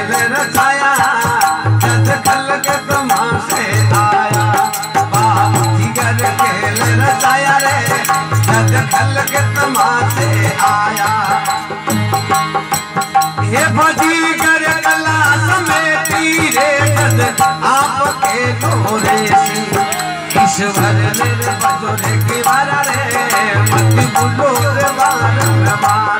खेल रचाया जद खल के तमाशे आया। बाजीगर खेल रचाया रे, जद खल के तमाशे आया। ये बाजीगर कला समेटी रे, जद आपके गोरे से। ईश्वर मेरे बजोरे की वारा रे, मत बोलो रे वार वारा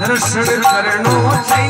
दर्शन करनो चाहिए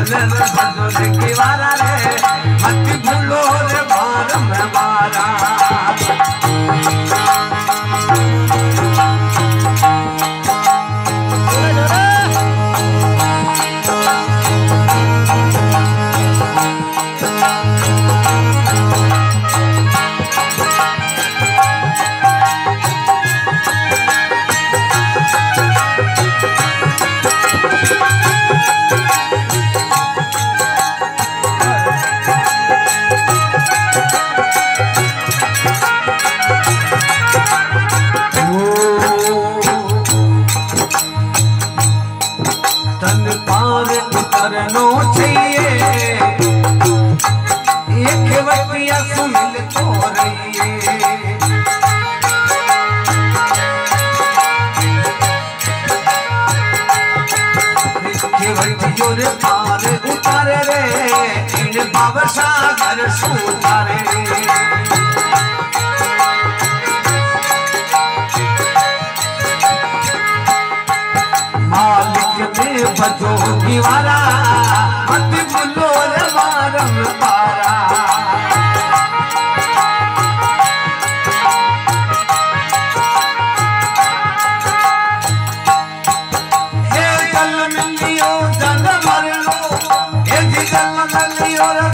नर भजन की वारा रे। ज़ोर पार उतर रे इन सागर मालिक ने बजो दीवारा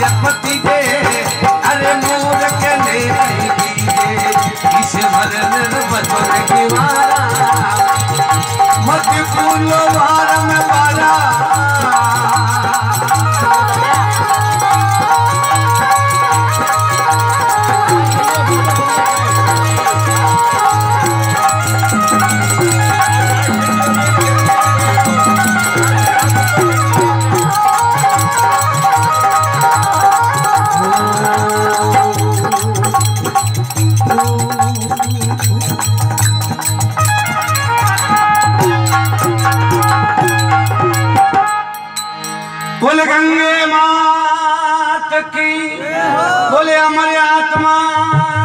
लाय पति जे अरे मूर्ख ने दीजे ईश्वर निर्वचन की वारा मत फूलो बोले गंगे मात की। बोले अमर आत्मा।